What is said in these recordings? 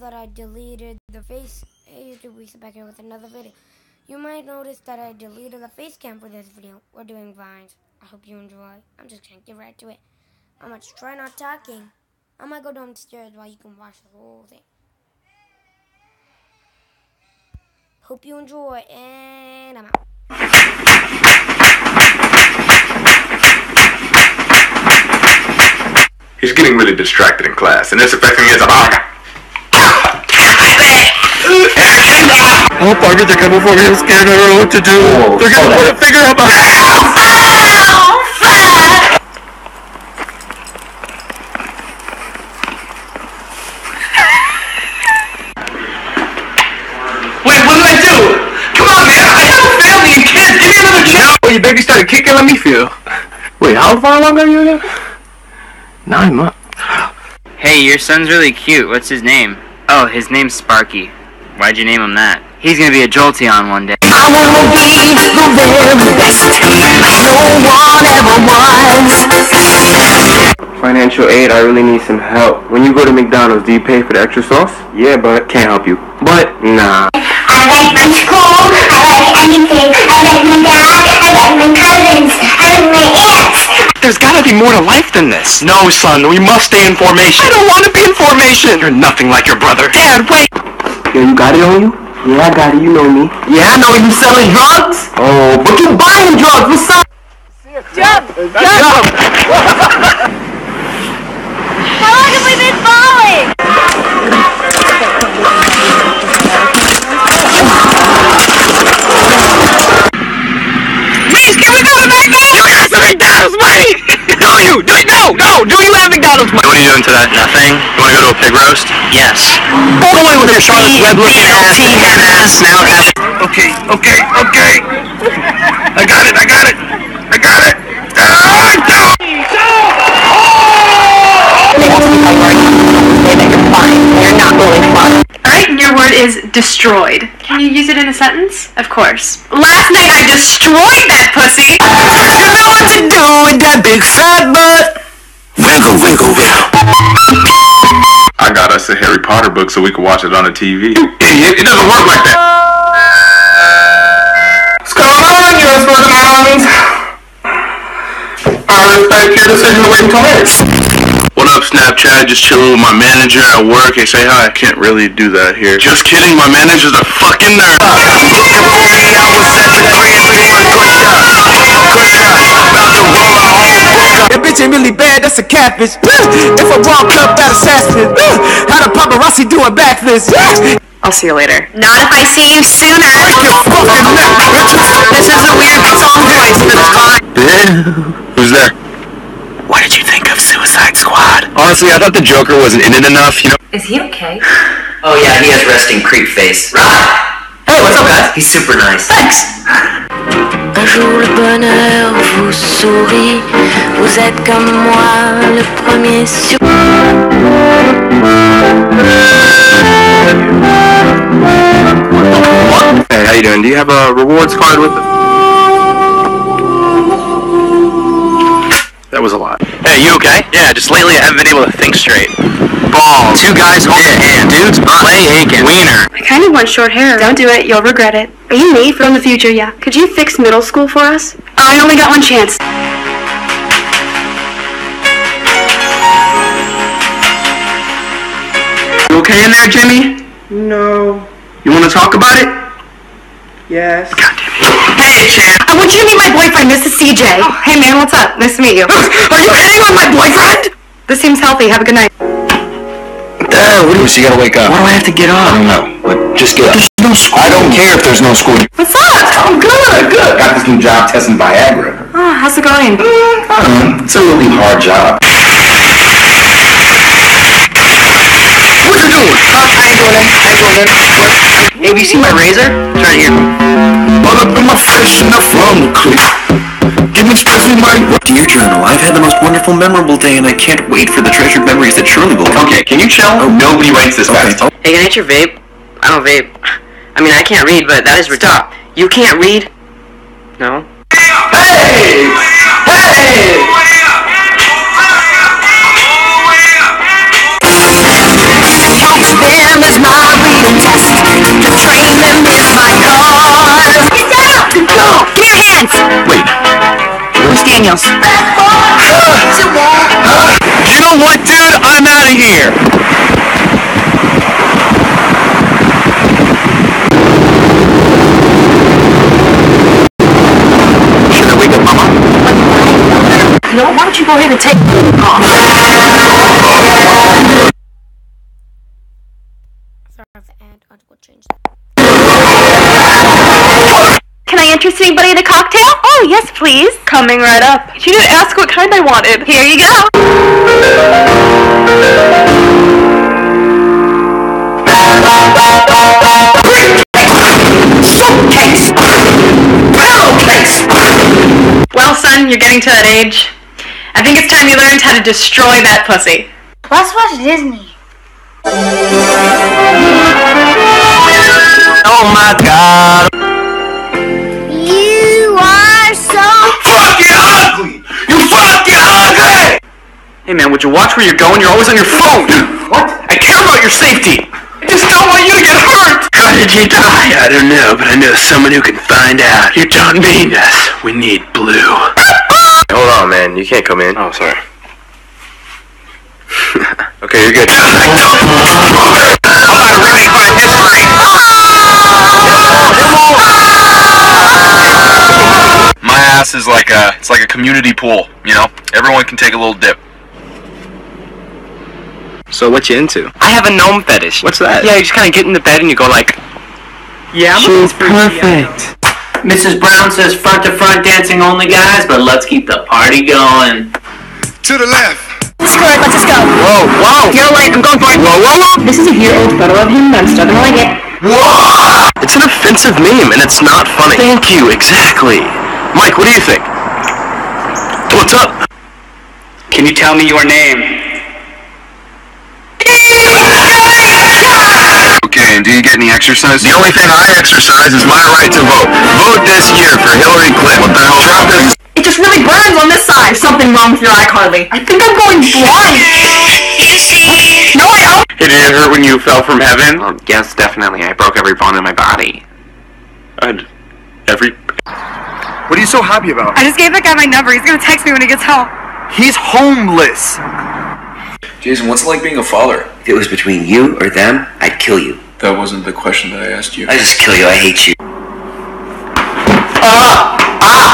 that I deleted the face hey YouTube we back here with another video. You might notice that I deleted the face cam for this video. We're doing vines. I hope you enjoy. I'm just gonna get right to it. I'm gonna try not talking. I might go downstairs while you can watch the whole thing. Hope you enjoy and I'm out. He's getting really distracted in class, and it's affecting his eye. Oh, buggers are coming for me. I'm scared. I don't know what to do. Oh, they're gonna put a finger up my Wait, what did I do? Come on, man! I have a family and kids! Give me another chance! Oh, your baby started kicking. Let me feel. Wait, how far along are you again? Nine months. Hey, your son's really cute. What's his name? Oh, his name's Sparky. Why'd you name him that? He's gonna be a Jolteon one day. I wanna be the very best like no one ever was. Financial aid. I really need some help. When you go to McDonald's, do you pay for the extra sauce? Yeah, but can't help you. But nah. I like my school, I like anything, I like my dad, I like my cousins, I like my aunts. There's gotta be more to life than this. No, son, we must stay in formation. I don't want to be in formation. You're nothing like your brother. Dad, wait. Yo, you got it on you? Yeah, I got it. You know me. Yeah, I know you selling drugs. Oh, but you buying drugs. What's up? Jump! Jump! How long have we been falling? You? Do you? No, no. Do you have McDonald's money? What are you doing to that? Nothing. You wanna go to a pig roast? Yes. All the way with your Charlotte's Web looking ass. ass now has Okay, okay, okay. I got it. I got it. I got it. Ah, no! Alright, and your word is destroyed. Can you use it in a sentence? Of course. Last night I destroyed that pussy! You know what to do with that big fat butt. Wiggle, wiggle, wiggle. I got us a Harry Potter book so we could watch it on the TV. You idiot! It doesn't work like that. What's going on, US Mountains? I respect your decision to wait until next. What up, Snapchat? Just chilling with my manager at work. Hey, say hi. I can't really do that here. Just kidding. My manager's a fucking nerd. That bitch ain't really bad, that's a catfish. If I walk up, that assassin. How the paparazzi doing backflips? I'll see you later. Not if I see you sooner. Your fucking neck, bitch. This is a weird song voice for the time. Who's there? What did you think of Suicide Squad? Honestly, I thought the Joker wasn't in it enough. You know. Is he okay? Oh yeah, he has resting creep face. Hey, what's up, guys? He's super nice. Thanks. Un jour le bonheur vous sourit, vous êtes comme moi le premier sur. Hey, how you doing? Do you have a rewards card with it? That was a lot. Hey, you okay? Yeah, just lately I haven't been able to think straight. Balls. Two guys holding hand. Dudes, play aching. Wiener. I kind of want short hair. Don't do it, you'll regret it. Are you me from the future? Yeah. Could you fix middle school for us? I only got one chance. You okay in there, Jimmy? No. You want to talk about it? Yes. God damn it. Hey, Chan. I want you to meet my boyfriend. This is CJ. Oh, hey man, what's up? Nice to meet you. Are you hitting on my boyfriend? This seems healthy. Have a good night. Dad, what do you? So you gotta wake up. Why do I have to get up? I don't know, but just get up. There's no school. I don't care if there's no school. What's up? I'm good, good. Got this new job testing Viagra. Oh, how's it going? I don't know. It's a really hard job. What you doing? Oh, I ain't doing it. I ain't doing it. Hey, have you seen my razor? It's right here. All up in my face and I from the creek. Give me especially my Dear Journal, I've had the most wonderful, memorable day, and I can't wait for the treasured memories that surely will come. Okay, can you chill? Oh. Nobody writes this Okay. fast. Hey, can I get your vape? I don't vape. I mean, I can't read, but that is Stop. You can't read? No. Hey! Hey! Daniels. You know what, dude? I'm out of here. Should I wake up Mama? You know? Why don't you go ahead and take off? Sorry for the ad. I'll go change that. Can I interest anybody in a cocktail? Oh, yes, please. Coming right up. You didn't ask what kind I wanted. Here you go. Well, son, you're getting to that age. I think it's time you learned how to destroy that pussy. Let's watch Disney. Oh my god. Hey man, would you watch where you're going? You're always on your phone! What? I care about your safety! I just don't want you to get hurt! How did you die? I don't know, but I know someone who can find out. You're John Bean. Yes, we need blue. Hold on, man. You can't come in. Oh, sorry. okay, you're good. I'm not ready for history! My ass is like a it's like a community pool, you know? Everyone can take a little dip. So what you into? I have a gnome fetish. What's that? Yeah, you just kind of get in the bed and you go like. Yeah, she's perfect. Mrs. Brown says front to front dancing only, guys, but let's keep the party going. To the left. Squirt, let's just go. Whoa, whoa! You're late. I'm going for it. Whoa, whoa, whoa! This is a year-old photo of him. but I'm still gonna like it. Whoa! It's an offensive meme and it's not funny. Thank you, exactly. Mike, what do you think? What's up? Can you tell me your name? Okay, and do you get any exercise? The only thing I exercise is my right to vote. Vote this year for Hillary Clinton. What the hell? Drop this. It just really burns on this side. Something wrong with your eye, Carly. I think I'm going blind. No, I don't. Did it hurt when you fell from heaven? Um, yes, definitely. I broke every bone in my body. And every. What are you so happy about? I just gave that guy my number. He's gonna text me when he gets home. He's homeless. Jason, what's it like being a father? If it was between you or them, I'd kill you. That wasn't the question that I asked you. I just kill you. I hate you. Ah! Ah!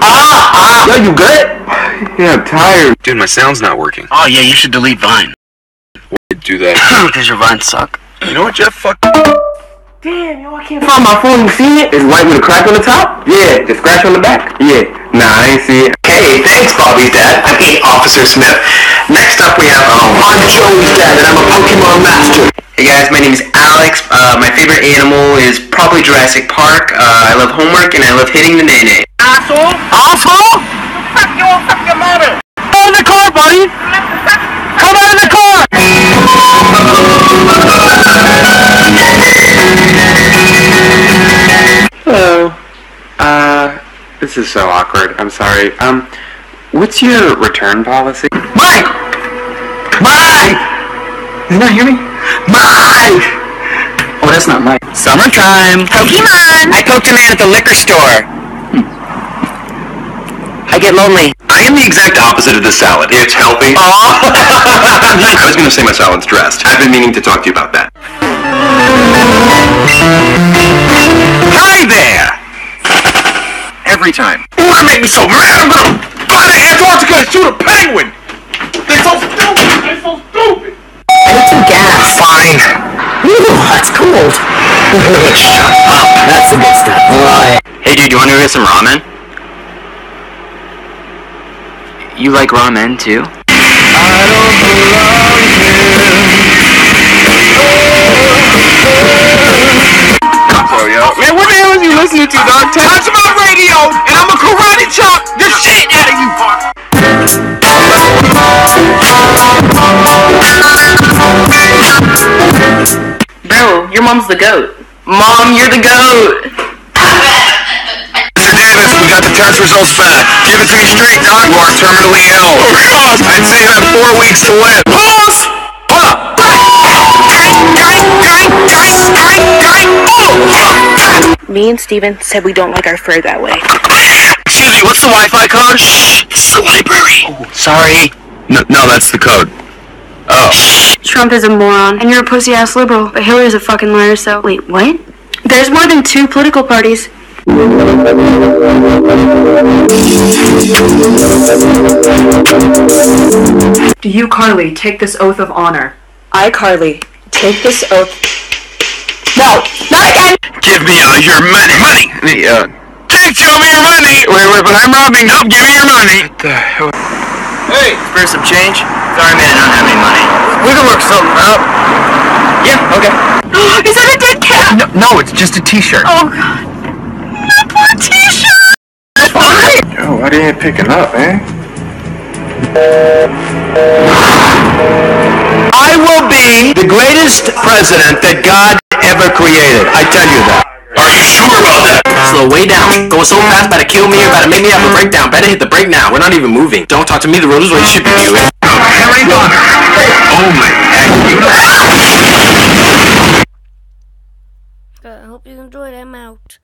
Ah! Ah! Yo, you good? Yeah, I'm tired. Dude, my sound's not working. Oh, yeah, you should delete Vine. Do that. Because your Vine suck. You know what, Jeff? Fuck. Damn, yo, I can't find my phone. You see it? It's white with a crack on the top? Yeah, the scratch on the back? Yeah. Nah, I ain't see it. Hey, thanks, Bobby's dad. I'm Officer Smith. Next up, we have. Um, I'm Joey's dad, and I'm a Pokemon master. Hey guys, my name is Alex. Uh, my favorite animal is probably Jurassic Park. Uh, I love homework and I love hitting the nay Asshole! Asshole! Fuck your fucking mother! Out of the car, buddy! Come out of the car! Hello. Uh, this is so awkward. I'm sorry. Um, what's your return policy? Mike! Mike! Did you not hear me? Mike! Oh, that's not Mike. Summertime. Pokemon. I poked a man at the liquor store. Hmm. I get lonely. I am the exact opposite of this salad. It's healthy. I was gonna say my salad's dressed. I've been meaning to talk to you about that. Hi there! Every time. You wanna make me so mad? I'm gonna fly to Antarctica and shoot a penguin! They're so stupid! Ooh, that's cold. Shut up. That's the good stuff. Right. Hey dude, you wanna get some ramen? You like ramen too? So, yo. Man, what the hell is you listening to, dog? Touch my mom's the goat. Mom, you're the goat. Mr. Davis, we got the test results back. Give it to me straight, Doc. You are terminally ill. I'd say you have four weeks to live. Pause! Hold up. Me and Steven said we don't like our fur that way. Excuse me, what's the Wi-Fi code? Shh, it's the library. Oh, sorry. No, no, that's the code. Oh. Shh. Trump is a moron, and you're a pussy ass liberal, but Hillary's a fucking liar, so. Wait, what? There's more than two political parties. Do you, Carly, take this oath of honor? I, Carly, take this oath. No, not again! Give me all your money. Money. Uh, Jake, show me your money. Wait, wait, but I'm robbing. Nope, give me your money. What the hell? Hey, spare some change? Sorry, man, I don't have any money. We can work something out. Yeah, okay. Is that a dead cat? No, no, it's just a t-shirt. Oh god. My poor t-shirt! Yo, why didn't you picking up, man? I will be the greatest president that God ever created. I tell you that. Are you sure about that? Slow way down. Going so fast, about to kill me or better make me have a breakdown. Better hit the brake now. We're not even moving. Don't talk to me. The road is where you should be viewing. Harry Potter. Oh my heck, you I hope you enjoyed. I'm out.